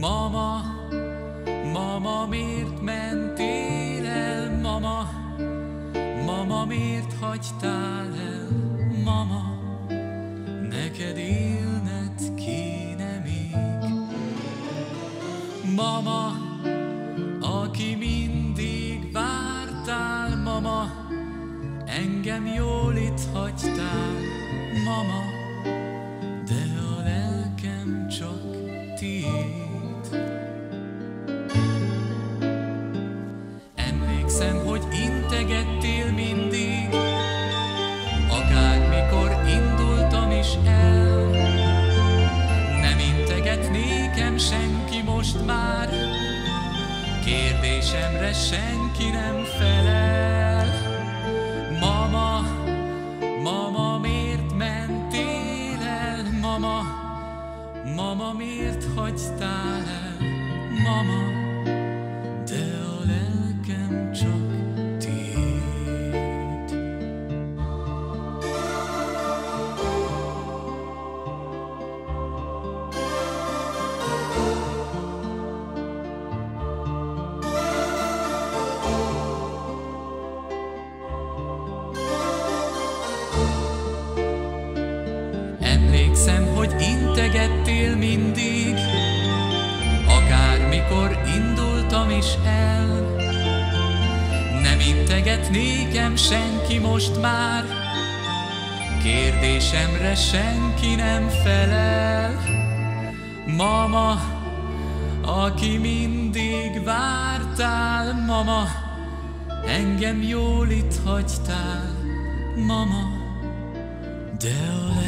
Mama, mama, miért mentél el, mama? Mama, miért hagytál el, mama? Neked élned kéne még. Mama, aki mindig vártál, mama, engem jól itt hagytál, mama. Emlékszem, hogy integettél mindig, akármikor indultam is el. Nem integet nékem senki most már, kérdésemre senki nem felel. Mama, mama, miért mentél el, mama? Mama, miért hagytál el, mama? Integettél mindig, akármikor indultam is el. Nem integet nékem senki most már, kérdésemre senki nem felel. Mama, aki mindig vártál, mama, engem jól itt hagytál, mama, de a